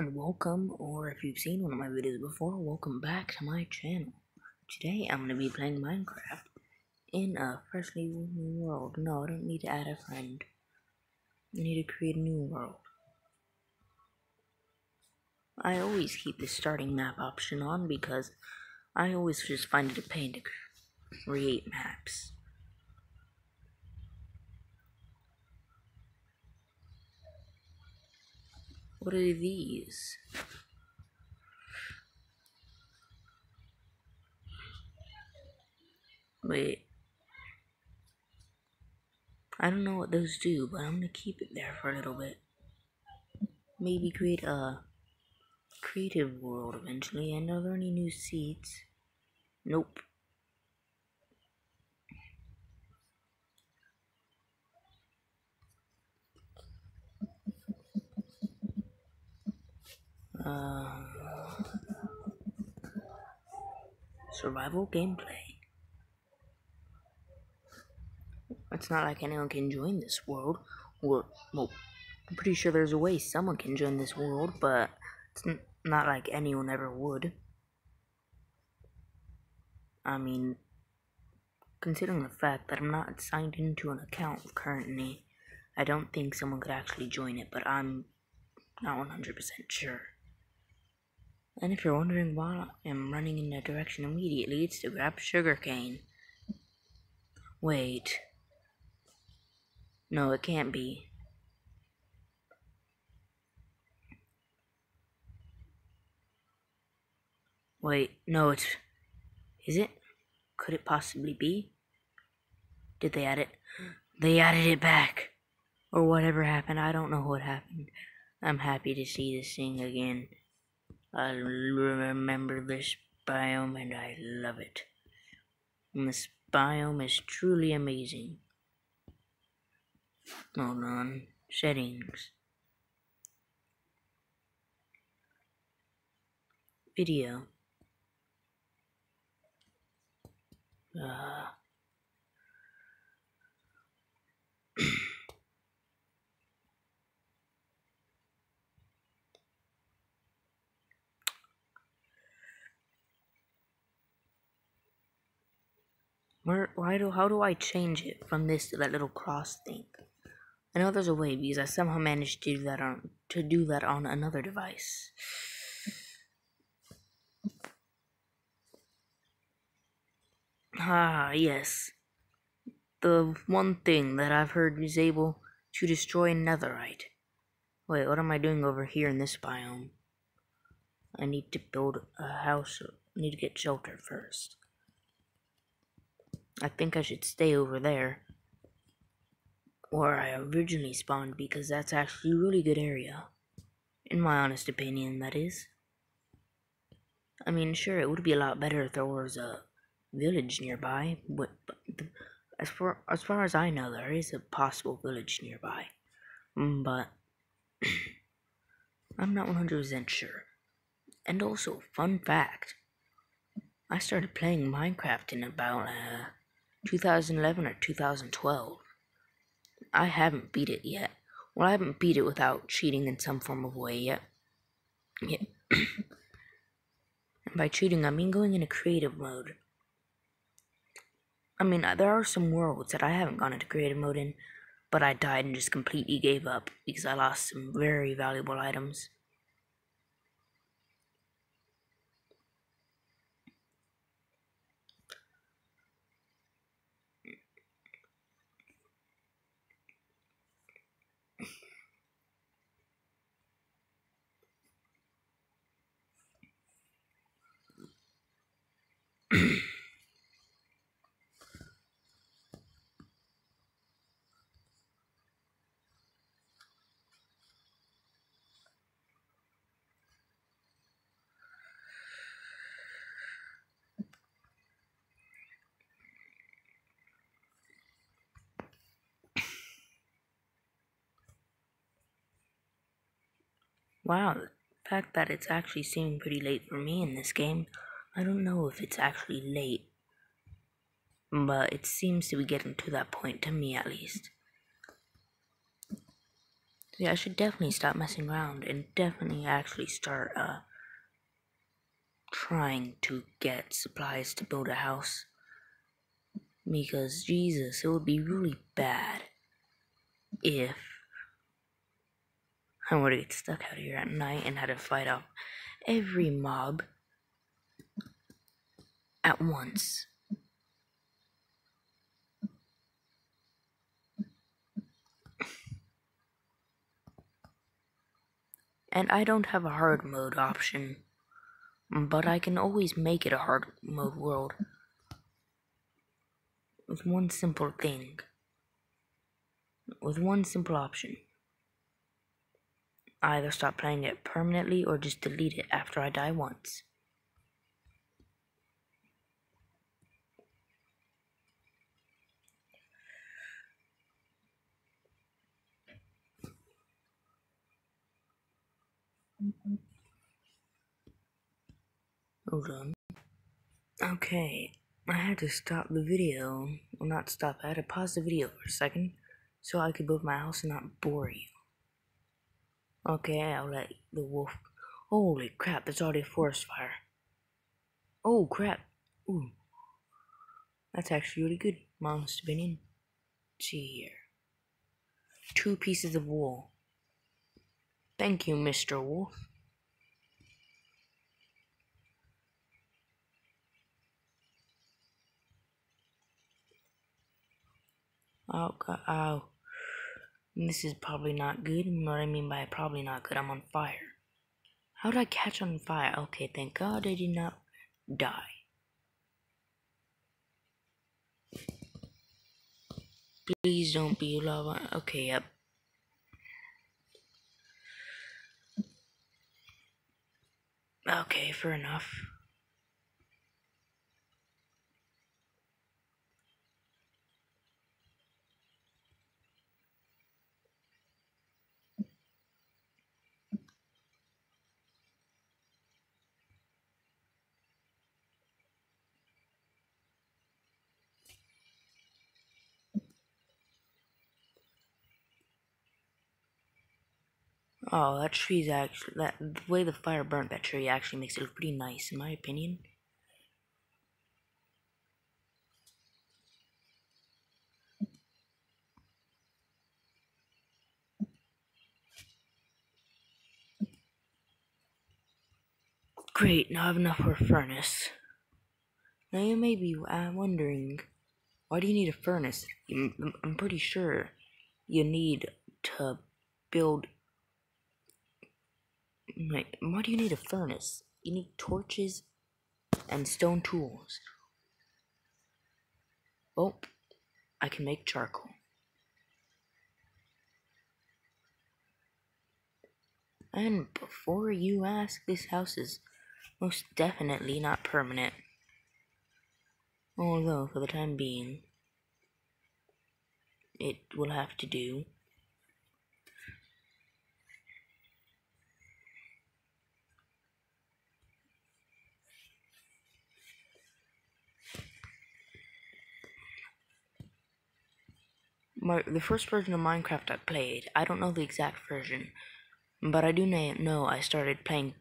and welcome, or if you've seen one of my videos before, welcome back to my channel. Today I'm going to be playing Minecraft in a freshly new world. No, I don't need to add a friend. I need to create a new world. I always keep the starting map option on because I always just find it a pain to create maps. What are these? Wait. I don't know what those do, but I'm gonna keep it there for a little bit. Maybe create a creative world eventually. And are there any new seeds? Nope. Uh, survival gameplay. It's not like anyone can join this world. Or, well, I'm pretty sure there's a way someone can join this world, but it's not like anyone ever would. I mean, considering the fact that I'm not signed into an account currently, I don't think someone could actually join it, but I'm not 100% sure. And if you're wondering why I'm running in that direction immediately, it's to grab sugarcane. Wait. No, it can't be. Wait, no, it's. Is it? Could it possibly be? Did they add it? They added it back! Or whatever happened, I don't know what happened. I'm happy to see this thing again. I remember this biome and I love it. And this biome is truly amazing. Hold on. Settings. Video. Uh, Where, why do, how do I change it from this to that little cross thing? I know there's a way because I somehow managed to do that on to do that on another device. Ah, yes. The one thing that I've heard is able to destroy netherite. Wait, what am I doing over here in this biome? I need to build a house. I need to get shelter first. I think I should stay over there. Where I originally spawned because that's actually a really good area. In my honest opinion, that is. I mean, sure, it would be a lot better if there was a village nearby, but, but as far as far as I know, there is a possible village nearby. Mm, but I'm not 100% sure. And also, fun fact, I started playing Minecraft in about uh, 2011 or 2012. I haven't beat it yet. Well, I haven't beat it without cheating in some form of way yet. Yeah. and by cheating, I mean going into creative mode. I mean, uh, there are some worlds that I haven't gone into creative mode in, but I died and just completely gave up because I lost some very valuable items. Wow, the fact that it's actually seeming pretty late for me in this game, I don't know if it's actually late. But it seems to be getting to that point, to me at least. Yeah, I should definitely stop messing around and definitely actually start uh trying to get supplies to build a house. Because Jesus, it would be really bad if I were to get stuck out here at night and had to fight off every mob at once. And I don't have a hard mode option, but I can always make it a hard mode world with one simple thing, with one simple option. Either stop playing it permanently or just delete it after I die once. Hold on. Okay, I had to stop the video. Well, not stop, I had to pause the video for a second so I could build my house and not bore you. Okay, I'll let the wolf. Holy crap, there's already a forest fire. Oh crap. Ooh. That's actually really good, Mom's opinion. Let's see here. Two pieces of wool. Thank you, Mr. Wolf. Uh, oh, God, oh. This is probably not good. What I mean by probably not good, I'm on fire. How did I catch on fire? Okay, thank God I did not die. Please don't be lava. Okay, yep. Okay, fair enough. Oh, that tree's actually that the way the fire burnt that tree actually makes it look pretty nice, in my opinion. Great, now I have enough for a furnace. Now you may be uh, wondering, why do you need a furnace? I'm pretty sure you need to build Why do you need a furnace? You need torches and stone tools. Oh, I can make charcoal. And before you ask, this house is most definitely not permanent. Although, for the time being, it will have to do. My the first version of Minecraft I played, I don't know the exact version, but I do know I started playing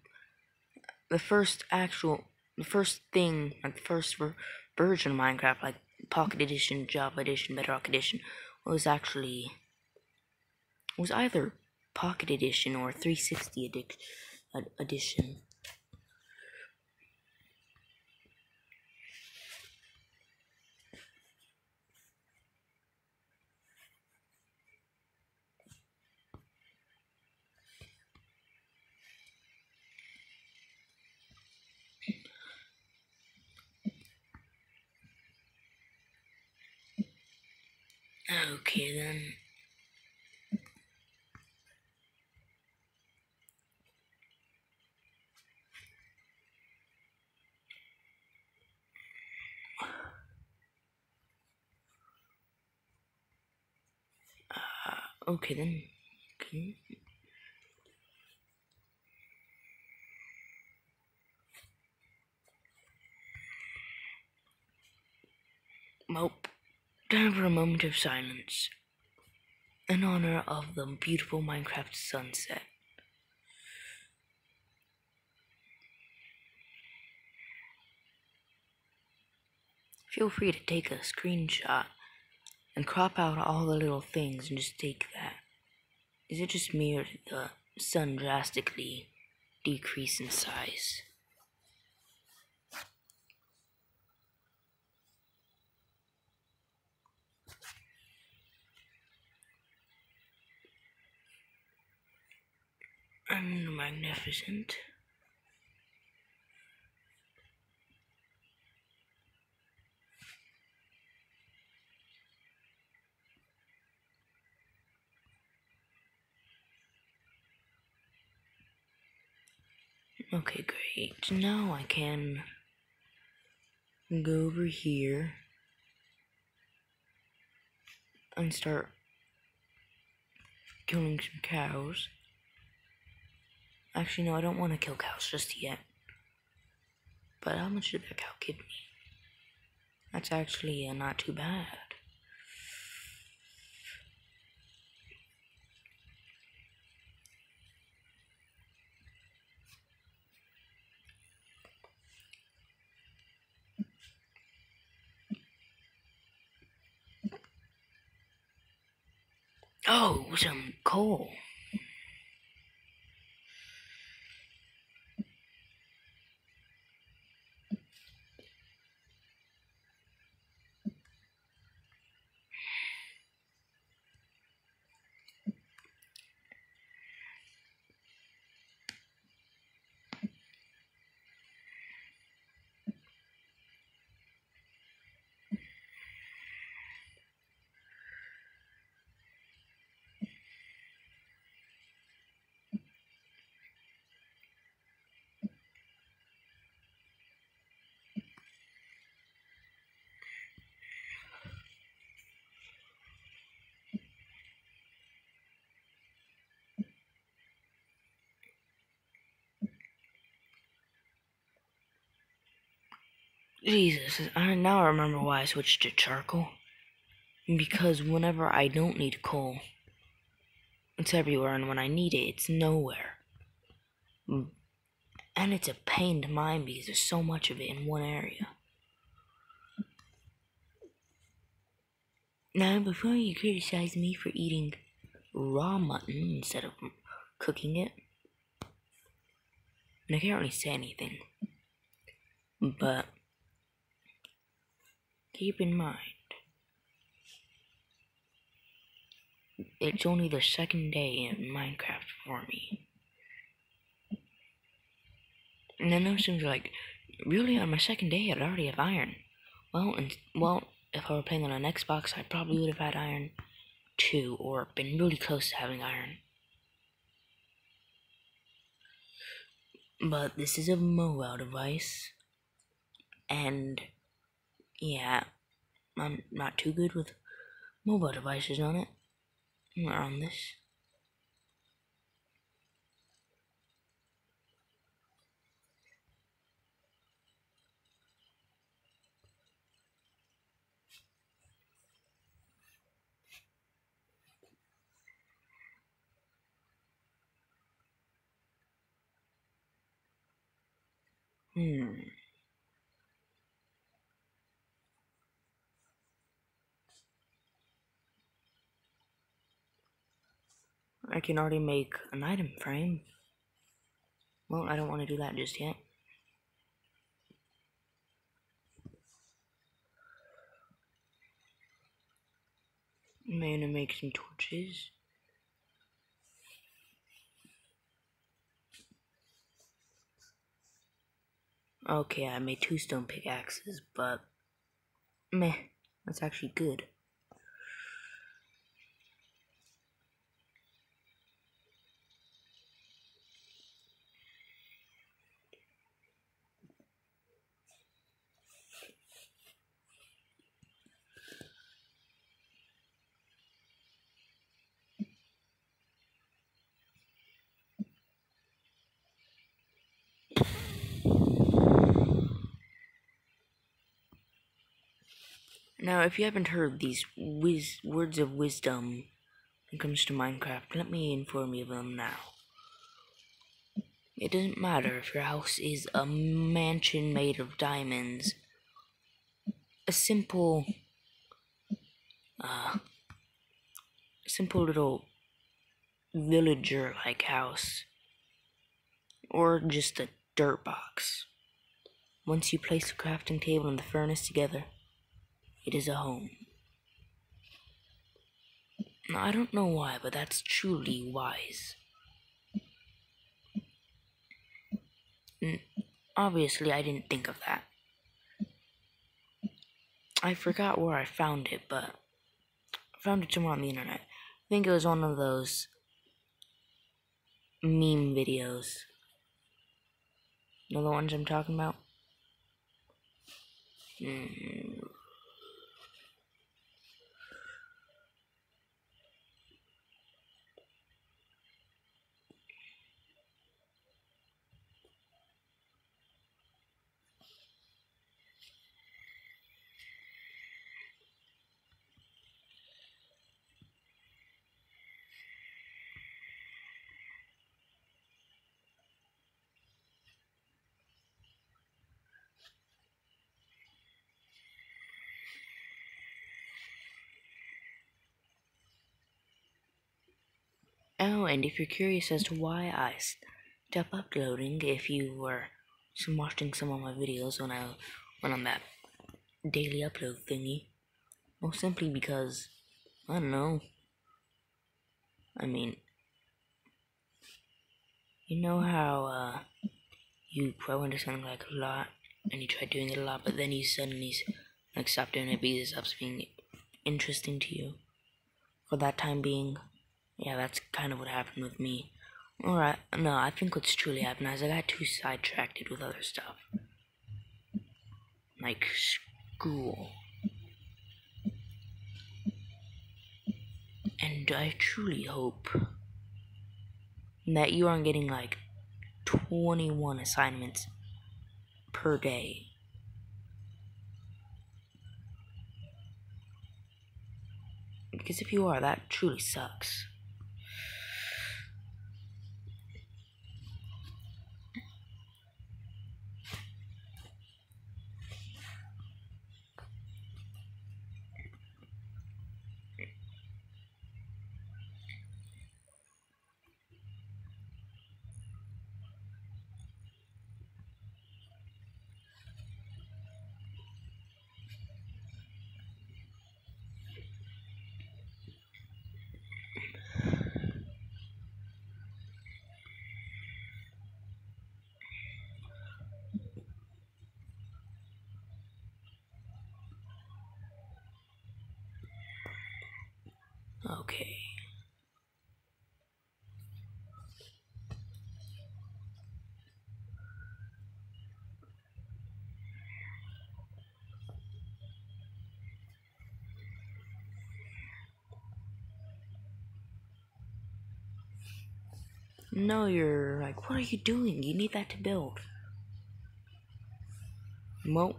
the first actual, the first thing, like the first ver version of Minecraft, like Pocket Edition, Java Edition, Bedrock Edition, was actually was either Pocket Edition or 360 edition. Okay then. Uh, okay then. Okay. Nope. Time for a moment of silence. in honor of the beautiful Minecraft sunset. Feel free to take a screenshot and crop out all the little things and just take that. Is it just me or did the sun drastically decrease in size? And magnificent. Okay, great. Now I can go over here and start killing some cows. Actually, no, I don't want to kill cows just yet. But how much did that cow give me? That's actually uh, not too bad. Oh, some coal. Jesus, I now remember why I switched to charcoal. Because whenever I don't need coal, it's everywhere, and when I need it, it's nowhere. Mm. And it's a pain to mine because there's so much of it in one area. Now, before you criticize me for eating raw mutton instead of cooking it, and I can't really say anything, but keep in mind, it's only the second day in Minecraft for me. And then those things are like, really, on my second day, I'd already have iron. Well, and well, if I were playing on an Xbox, I probably would have had iron too, or been really close to having iron. But this is a mobile device, and yeah, I'm not too good with mobile devices on it. On this. Hmm. I can already make an item frame. Well, I don't want to do that just yet. I'm gonna make some torches. Okay, I made two stone pickaxes, but meh, that's actually good. Now, if you haven't heard these wiz- words of wisdom when it comes to Minecraft, let me inform you of them now. It doesn't matter if your house is a mansion made of diamonds, a simple, uh, simple little villager like house, or just a dirt box. Once you place the crafting table and the furnace together, it is a home. I don't know why, but that's truly wise. Obviously, I didn't think of that. I forgot where I found it, but I found it somewhere on the internet. I think it was one of those meme videos. You know the ones I'm talking about? Mm. Oh, and if you're curious as to why I stopped uploading, if you were watching some of my videos when I went on that daily upload thingy, well, simply because, I don't know. I mean, you know how, uh, you grow into something like a lot, and you try doing it a lot, but then you suddenly, like, stop doing it because it stops being interesting to you for that time being yeah, that's kind of what happened with me. Alright, no, I think what's truly happened is I got too sidetracked with other stuff. Like school. And I truly hope that you aren't getting like 21 assignments per day. Because if you are, that truly sucks. Okay. No, you're like, what are you doing? You need that to build. Well,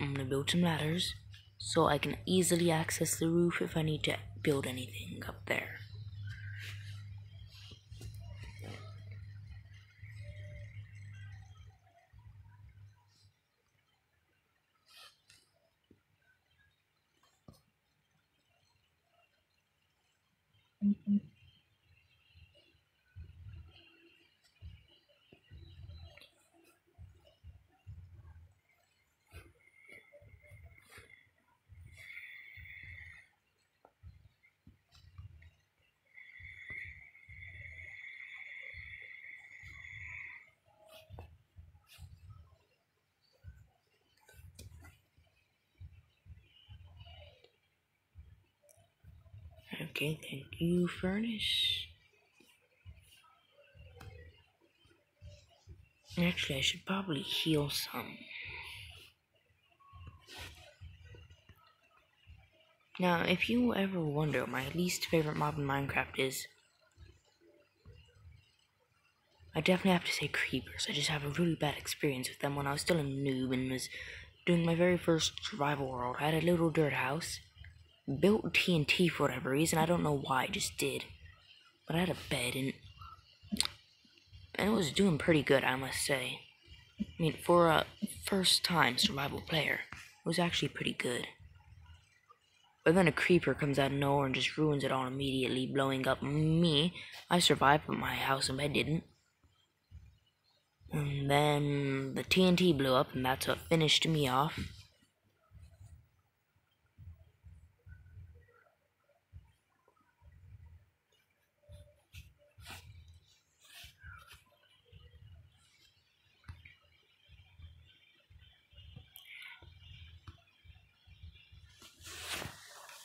I'm gonna build some ladders so I can easily access the roof if I need to build anything up there. Okay, thank you, furnace. Actually, I should probably heal some. Now, if you ever wonder my least favorite mob in Minecraft is, I definitely have to say creepers. I just have a really bad experience with them when I was still a noob and was doing my very first survival world. I had a little dirt house built TNT for whatever reason. I don't know why, I just did. But I had a bed and and it was doing pretty good, I must say. I mean, for a first time survival player, it was actually pretty good. But then a creeper comes out of nowhere and just ruins it all immediately, blowing up me. I survived, but my house and bed didn't. And then the TNT blew up, and that's what finished me off.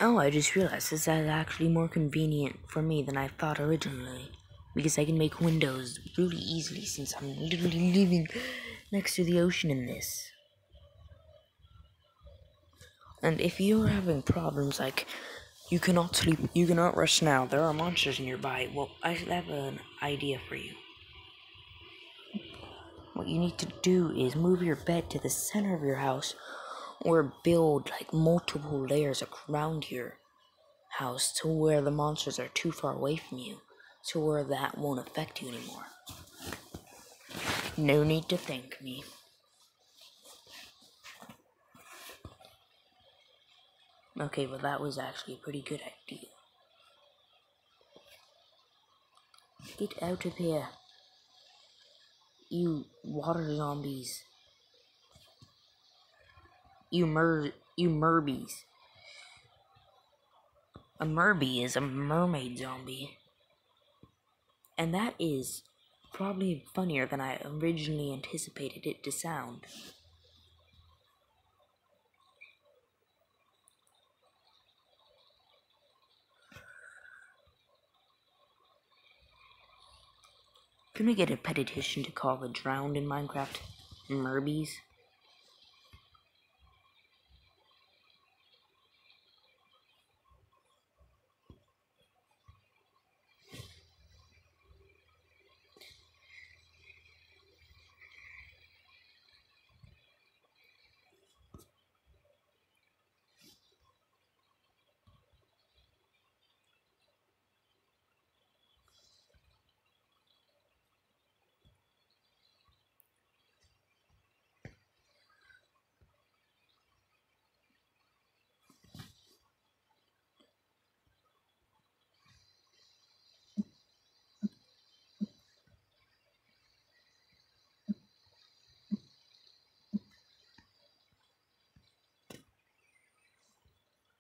Oh, I just realized this is actually more convenient for me than I thought originally. Because I can make windows really easily since I'm literally living next to the ocean in this. And if you're having problems like you cannot sleep, you cannot rest now, there are monsters nearby, well, I have an idea for you. What you need to do is move your bed to the center of your house or build like multiple layers around your house to where the monsters are too far away from you to where that won't affect you anymore. No need to thank me. Okay, well that was actually a pretty good idea. Get out of here. You water zombies. You merbies. A merby is a mermaid zombie. And that is probably funnier than I originally anticipated it to sound. Can we get a petition to call the drowned in Minecraft Merbies?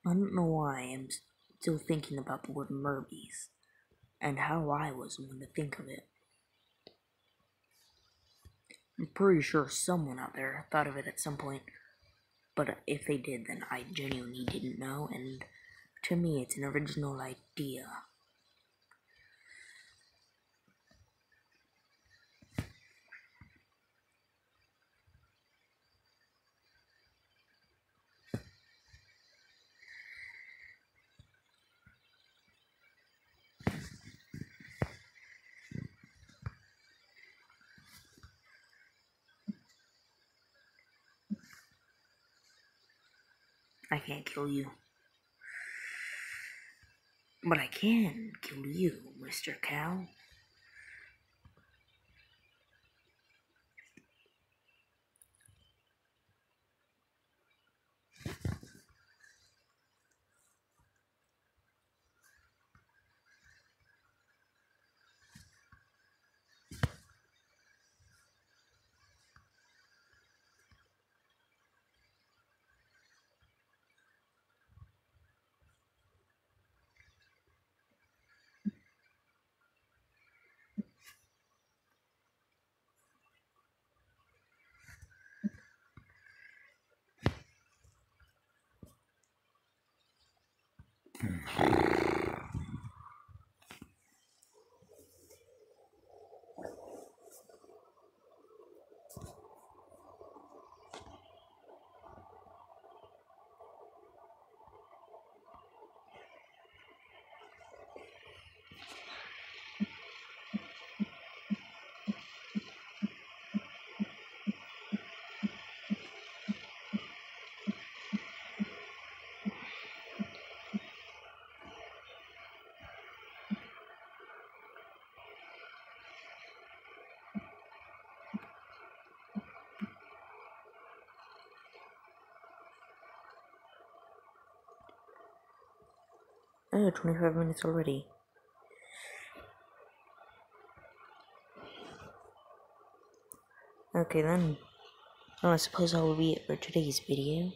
I don't know why I'm still thinking about the word Merbies and how I was when to think of it. I'm pretty sure someone out there thought of it at some point, but if they did, then I genuinely didn't know, and to me, it's an original idea. I can't kill you. But I can kill you, Mr. Cow. Oh, 25 minutes already. Okay then. Well, I suppose that will be it for today's video.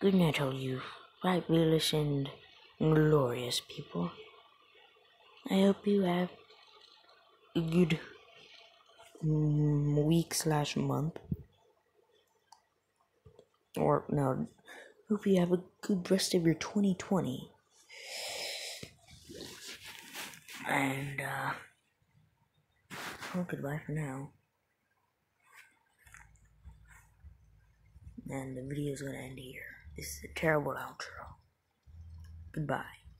Good night, all you bright, fabulous and glorious people. I hope you have a good mm, week slash month. Or, no, hope you have a good rest of your 2020. And, uh, well, goodbye for now. And the video is gonna end here. This is a terrible outro. Goodbye.